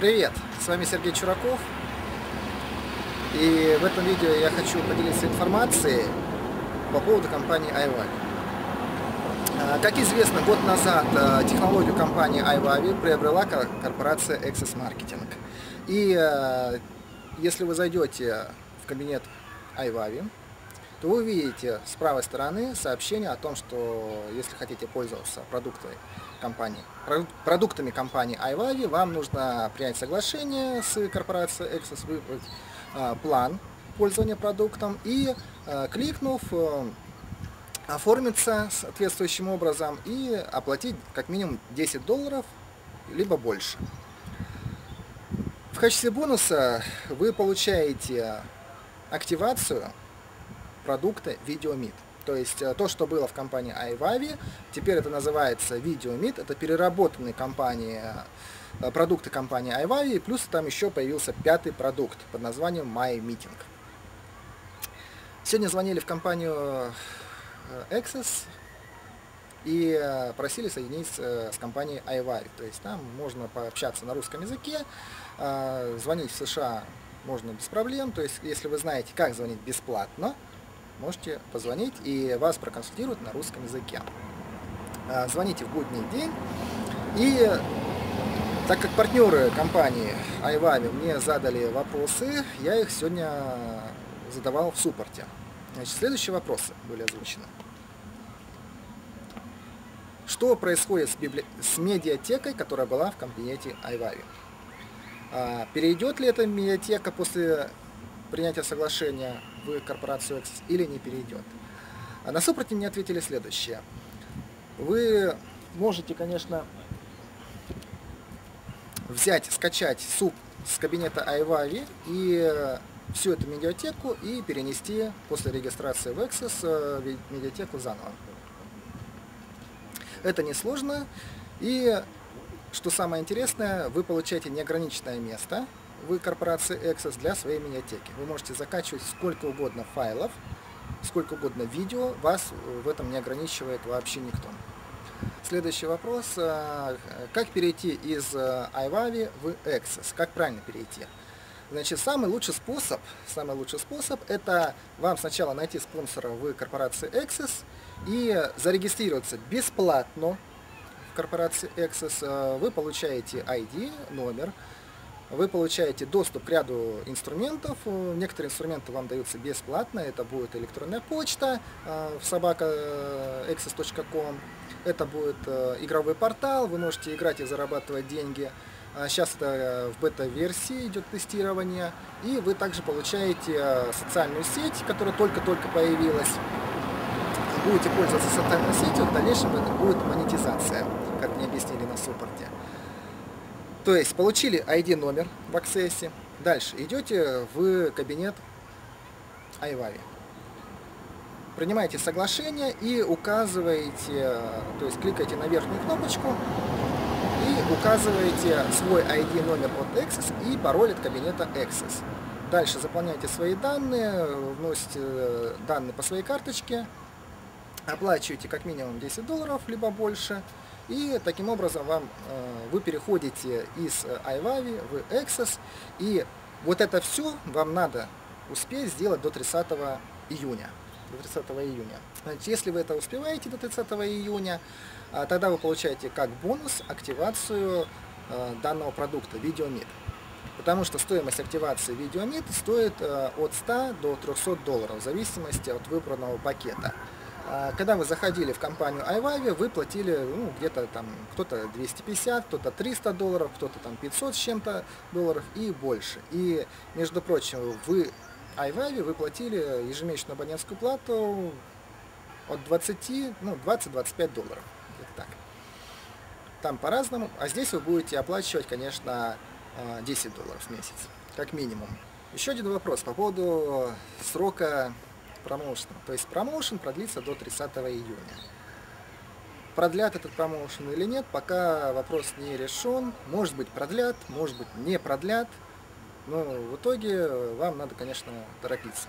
Привет, с вами Сергей Чураков. И в этом видео я хочу поделиться информацией по поводу компании iVavi. А, как известно, год назад а, технологию компании iVavi приобрела корпорация Access Marketing. И а, если вы зайдете в кабинет iVavi, то вы увидите с правой стороны сообщение о том, что если хотите пользоваться продуктами компании, продуктами компании iVavi, вам нужно принять соглашение с корпорацией Access, выбрать а, план пользования продуктом и, а, кликнув, а, оформиться соответствующим образом и оплатить как минимум 10 долларов, либо больше. В качестве бонуса вы получаете активацию продукта VideoMeet. То есть э, то, что было в компании iVavi, теперь это называется VideoMeet, это переработанные компании, э, продукты компании iVavi, плюс там еще появился пятый продукт под названием MyMeeting. Сегодня звонили в компанию э, Access и просили соединиться с компанией iVavi. То есть там можно пообщаться на русском языке, звонить в США можно без проблем. То есть если вы знаете, как звонить бесплатно, можете позвонить и вас проконсультируют на русском языке. А, звоните в будний день. И так как партнеры компании iVavi мне задали вопросы, я их сегодня задавал в суппорте. Значит, следующие вопросы были озвучены. Что происходит с, библи... с медиатекой, которая была в кабинете iVavi? А, перейдет ли эта медиатека после принятия соглашения корпорацию Access или не перейдет. А на супротив мне ответили следующее. Вы можете, конечно, взять, скачать суп с кабинета iVavi и всю эту медиатеку и перенести после регистрации в Access э, медиатеку заново. Это несложно. И, что самое интересное, вы получаете неограниченное место вы корпорации Access для своей медиатеки. Вы можете закачивать сколько угодно файлов, сколько угодно видео, вас в этом не ограничивает вообще никто. Следующий вопрос. А, как перейти из а, iVavi в Access? Как правильно перейти? Значит, самый лучший способ, самый лучший способ это вам сначала найти спонсора в корпорации Access и зарегистрироваться бесплатно в корпорации Access. Вы получаете ID, номер, вы получаете доступ к ряду инструментов. Некоторые инструменты вам даются бесплатно. Это будет электронная почта э, в собака.access.com. Это будет э, игровой портал. Вы можете играть и зарабатывать деньги. Сейчас а это в бета-версии идет тестирование. И вы также получаете э, социальную сеть, которая только-только появилась. Будете пользоваться социальной сетью, в дальнейшем это будет монетизация, как мне объяснили на суппорте. То есть получили ID номер в Access. Дальше идете в кабинет iVavi. Принимаете соглашение и указываете, то есть кликаете на верхнюю кнопочку и указываете свой ID номер от Access и пароль от кабинета Access. Дальше заполняете свои данные, вносите данные по своей карточке, оплачиваете как минимум 10 долларов, либо больше, и таким образом вам, э, вы переходите из iVavi в Access, и вот это все вам надо успеть сделать до 30 июня. До 30 июня. Значит, если вы это успеваете до 30 июня, э, тогда вы получаете как бонус активацию э, данного продукта VideoMeet. Потому что стоимость активации VideoMeet стоит от 100 до 300 долларов в зависимости от выбранного пакета. А, когда вы заходили в компанию iVavi, вы платили ну, где-то там кто-то 250, кто-то 300 долларов, кто-то там 500 с чем-то долларов и больше. И, между прочим, вы iVavi вы платили ежемесячную абонентскую плату от 20, ну, 20-25 долларов. так. Там по-разному. А здесь вы будете оплачивать, конечно, 10 а, долларов в месяц, как минимум. Еще один вопрос по поводу срока промоушена. То есть промоушен продлится до 30 июня. Продлят этот промоушен или нет, пока вопрос не решен. Может быть продлят, может быть не продлят. Но в итоге вам надо, конечно, торопиться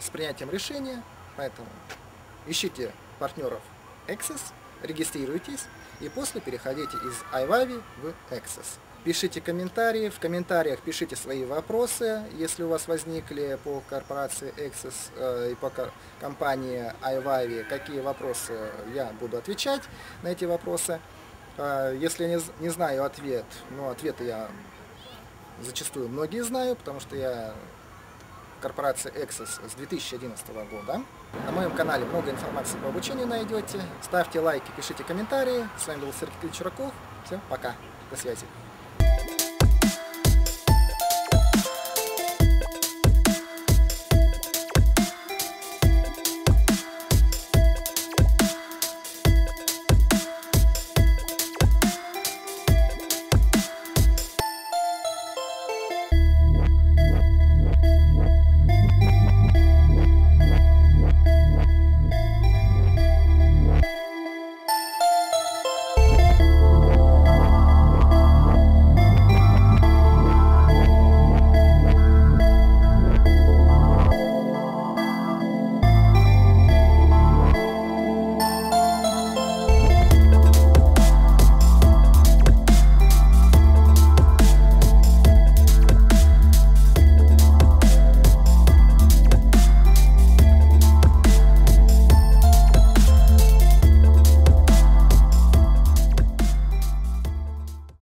с принятием решения. Поэтому ищите партнеров Access, регистрируйтесь и после переходите из iVavi в Access. Пишите комментарии, в комментариях пишите свои вопросы, если у вас возникли по корпорации Access э, и по компании iVavi, какие вопросы я буду отвечать на эти вопросы. Э, если не, не знаю ответ, но ответы я зачастую многие знаю, потому что я корпорации Access с 2011 года. На моем канале много информации по обучению найдете. Ставьте лайки, пишите комментарии. С вами был Сергей Чураков. Всем пока. До связи.